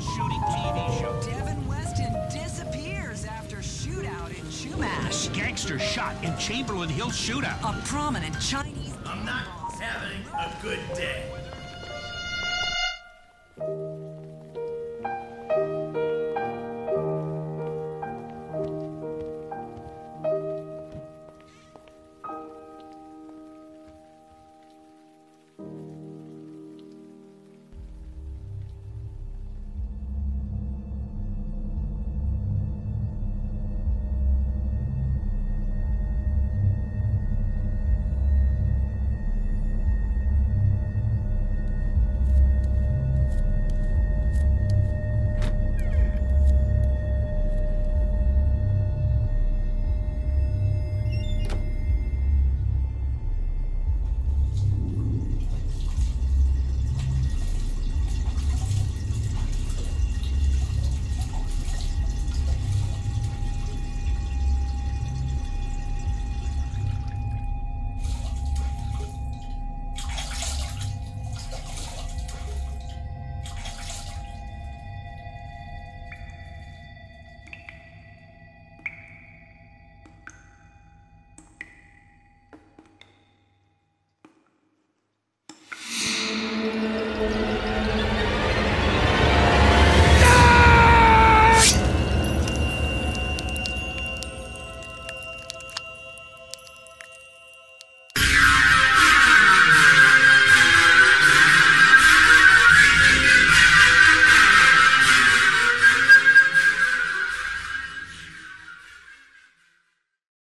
Shooting TV show. Devin Weston disappears after shootout in Chumash. Gangster shot in Chamberlain Hill shootout. A prominent Chinese I'm not having a good day.